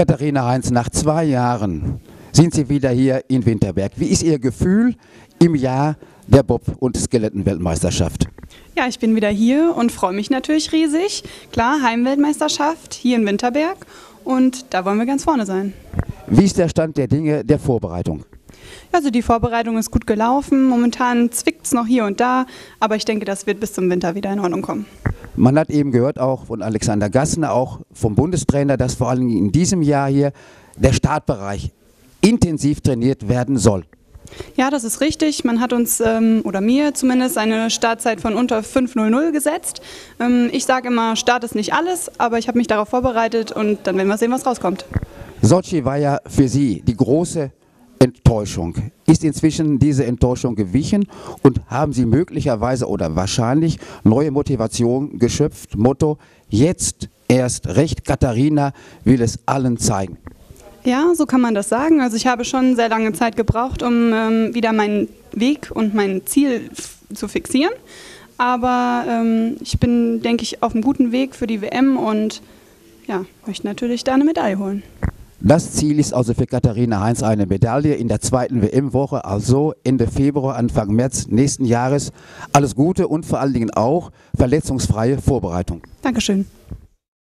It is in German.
Katharina Heinz, nach zwei Jahren sind Sie wieder hier in Winterberg. Wie ist Ihr Gefühl im Jahr der Bob- und Skelettenweltmeisterschaft? Ja, ich bin wieder hier und freue mich natürlich riesig. Klar, Heimweltmeisterschaft hier in Winterberg und da wollen wir ganz vorne sein. Wie ist der Stand der Dinge der Vorbereitung? Also die Vorbereitung ist gut gelaufen. Momentan zwickt es noch hier und da, aber ich denke, das wird bis zum Winter wieder in Ordnung kommen. Man hat eben gehört auch von Alexander Gassner, auch vom Bundestrainer, dass vor allem in diesem Jahr hier der Startbereich intensiv trainiert werden soll. Ja, das ist richtig. Man hat uns, ähm, oder mir zumindest, eine Startzeit von unter 5.00 gesetzt. Ähm, ich sage immer, Start ist nicht alles, aber ich habe mich darauf vorbereitet und dann werden wir sehen, was rauskommt. Sochi war ja für Sie die große Enttäuschung. Ist inzwischen diese Enttäuschung gewichen und haben Sie möglicherweise oder wahrscheinlich neue Motivation geschöpft? Motto, jetzt erst recht, Katharina will es allen zeigen. Ja, so kann man das sagen. Also ich habe schon sehr lange Zeit gebraucht, um ähm, wieder meinen Weg und mein Ziel zu fixieren. Aber ähm, ich bin, denke ich, auf einem guten Weg für die WM und ja, möchte natürlich da eine Medaille holen. Das Ziel ist also für Katharina Heinz eine Medaille in der zweiten WM-Woche, also Ende Februar, Anfang März nächsten Jahres. Alles Gute und vor allen Dingen auch verletzungsfreie Vorbereitung. Dankeschön.